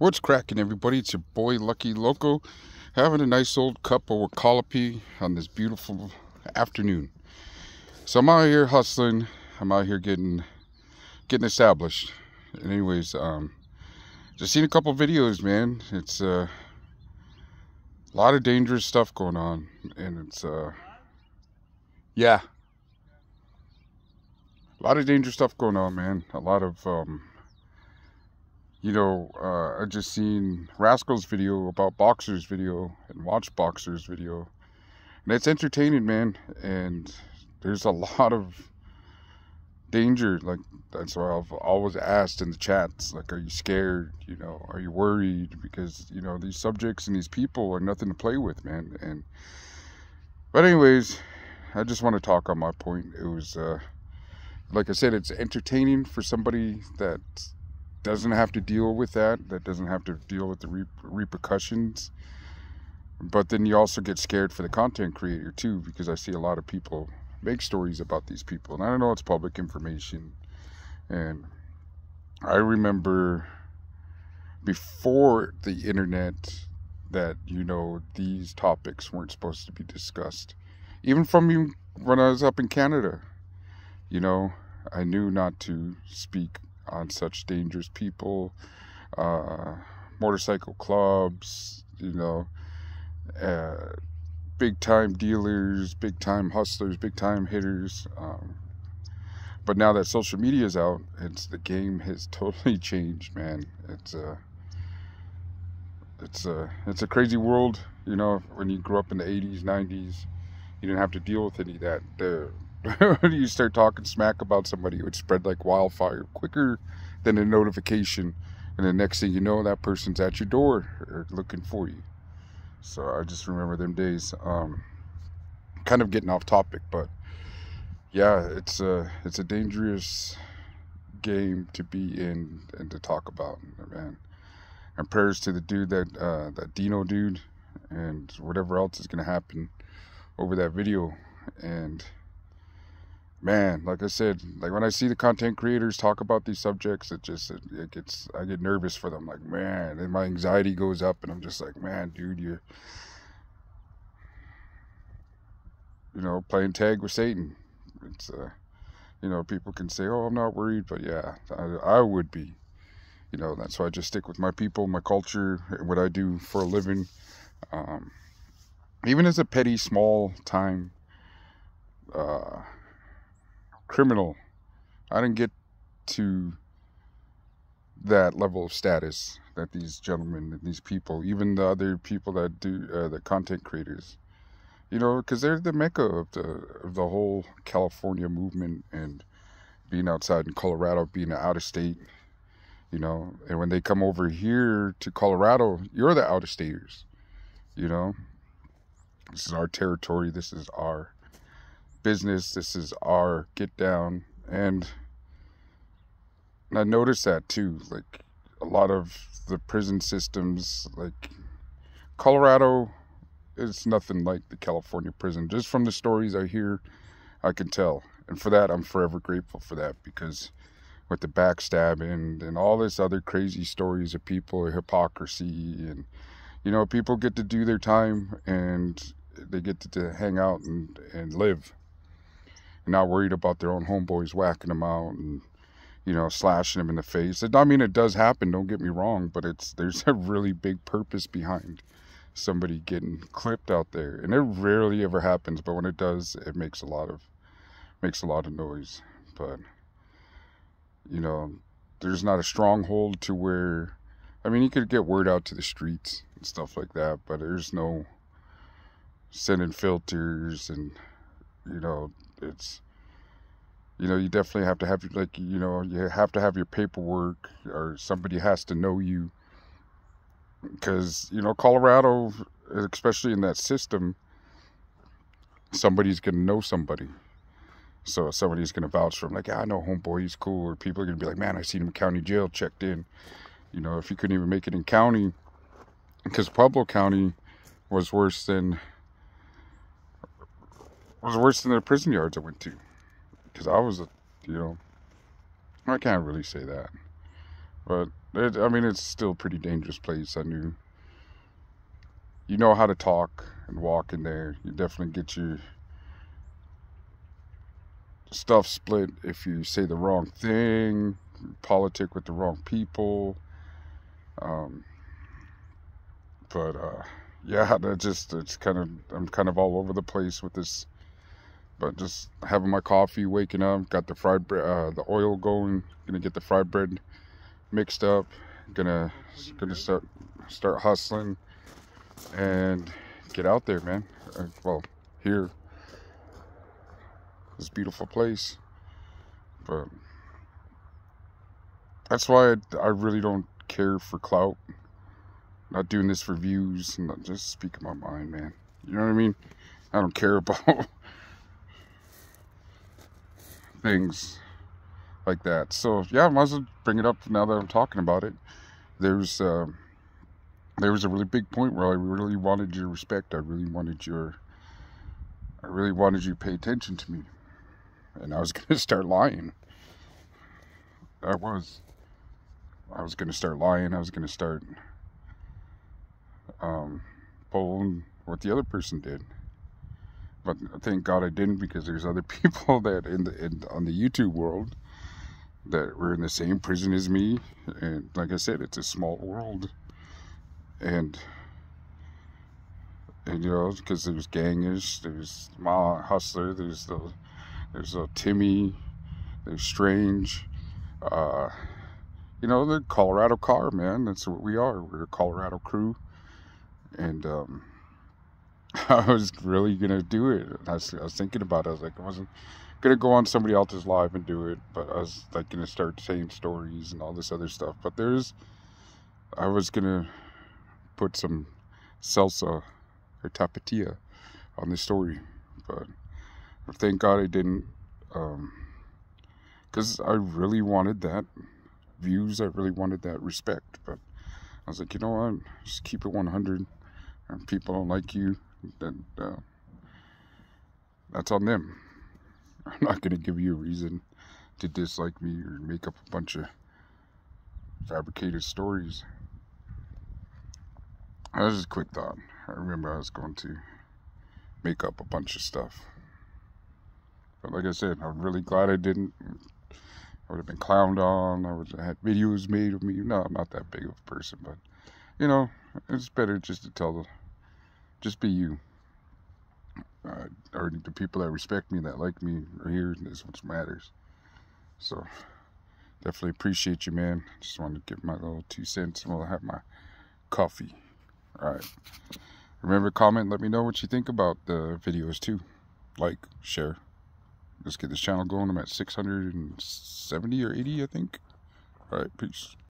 What's cracking, everybody? It's your boy Lucky Loko, having a nice old cup of Wacalapi on this beautiful afternoon. So I'm out here hustling. I'm out here getting getting established. Anyways, um, just seen a couple videos, man. It's uh, a lot of dangerous stuff going on, and it's uh, yeah, a lot of dangerous stuff going on, man. A lot of um you know, uh, I just seen Rascal's video about Boxer's video and watch Boxer's video. And it's entertaining, man. And there's a lot of danger. Like, that's why I've always asked in the chats, like, are you scared? You know, are you worried? Because, you know, these subjects and these people are nothing to play with, man. And, but anyways, I just want to talk on my point. It was, uh, like I said, it's entertaining for somebody that doesn't have to deal with that, that doesn't have to deal with the re- repercussions. But then you also get scared for the content creator too, because I see a lot of people make stories about these people, and I don't know it's public information. And I remember before the internet that you know these topics weren't supposed to be discussed, even from when I was up in Canada. You know, I knew not to speak on such dangerous people, uh, motorcycle clubs, you know, uh, big time dealers, big time hustlers, big time hitters. Um, but now that social media is out, it's the game has totally changed, man. It's a it's a it's a crazy world. You know, when you grew up in the '80s, '90s, you didn't have to deal with any of that. The you start talking smack about somebody, it would spread like wildfire quicker than a notification. And the next thing you know, that person's at your door looking for you. So I just remember them days. Um, kind of getting off topic, but yeah, it's a it's a dangerous game to be in and to talk about, man. And prayers to the dude that uh, that Dino dude, and whatever else is gonna happen over that video, and man, like I said, like when I see the content creators talk about these subjects, it just it, it gets I get nervous for them. Like man, and my anxiety goes up, and I'm just like, man, dude, you're you know playing tag with Satan. It's uh, you know, people can say, oh, I'm not worried, but yeah, I, I would be. You know, that's why I just stick with my people, my culture, what I do for a living. Um, even as a petty, small time. Uh, criminal. I didn't get to that level of status that these gentlemen and these people, even the other people that do uh, the content creators, you know, because they're the mecca of the of the whole California movement and being outside in Colorado, being out of state, you know, and when they come over here to Colorado, you're the out of staters, you know. This is our territory. This is our business. This is our get down. And I noticed that too. Like a lot of the prison systems, like Colorado is nothing like the California prison. Just from the stories I hear, I can tell. And for that, I'm forever grateful for that because with the backstabbing and all this other crazy stories of people, hypocrisy, and you know, people get to do their time and they get to, to hang out and, and live not worried about their own homeboys whacking them out and you know slashing them in the face. I mean, it does happen. Don't get me wrong, but it's there's a really big purpose behind somebody getting clipped out there, and it rarely ever happens. But when it does, it makes a lot of makes a lot of noise. But you know, there's not a stronghold to where. I mean, you could get word out to the streets and stuff like that, but there's no sending filters and you know it's you know you definitely have to have like you know you have to have your paperwork or somebody has to know you. Because you know colorado especially in that system somebody's gonna know somebody. So somebody's gonna vouch for him like yeah, i know homeboy he's cool or people are gonna be like man i seen him in county jail checked in. You know if you couldn't even make it in county because pueblo county was worse than was worse than the prison yards I went to. Because I was, a, you know, I can't really say that. But it, I mean, it's still a pretty dangerous place. I knew. You know how to talk and walk in there. You definitely get your stuff split if you say the wrong thing, politic with the wrong people. Um, but uh, yeah, that just it's kind of I'm kind of all over the place with this. But just having my coffee, waking up, got the fried bread, uh, the oil going. Gonna get the fried bread mixed up. Gonna gonna start start hustling and get out there, man. Uh, well, here, this beautiful place, but that's why I, I really don't care for clout. Not doing this for views, not just speaking my mind, man. You know what I mean? I don't care about things like that. So yeah, I might as well bring it up now that I'm talking about it. There's uh, there was a really big point where I really wanted your respect. I really wanted your I really wanted you to pay attention to me. And I was gonna start lying. I was. I was gonna start lying. I was gonna start um, pulling what the other person did. But thank God I didn't because there's other people that in the in, on the YouTube world that were in the same prison as me, and like I said, it's a small world, and and you know because there's gangish, there's Ma Hustler, there's the there's a Timmy, there's Strange, uh, you know the Colorado car man. That's what we are. We're a Colorado crew, and um, I was really gonna do it. I was, I was thinking about it. I was like, I wasn't gonna go on somebody else's live and do it, but I was like gonna start saying stories and all this other stuff. But there's, I was gonna put some salsa or Tapatío on the story, but thank God I didn't, because um, I really wanted that views. I really wanted that respect, but I was like, you know what, just keep it 100. And people don't like you, uh, that's on them. I'm not going to give you a reason to dislike me or make up a bunch of fabricated stories. That was just a quick thought. I remember I was going to make up a bunch of stuff. But like I said, I'm really glad I didn't. I would have been clowned on. I would have had videos made of me. No, I'm not that big of a person, but you know, it's better just to tell the, just be you uh, or the people that respect me, that like me, are here. This what matters. So definitely appreciate you, man. Just wanted to give my little two cents while I have my coffee. All right. Remember, comment, let me know what you think about the videos too. Like, share. Let's get this channel going. I'm at 670 or 80, I think. All right, peace.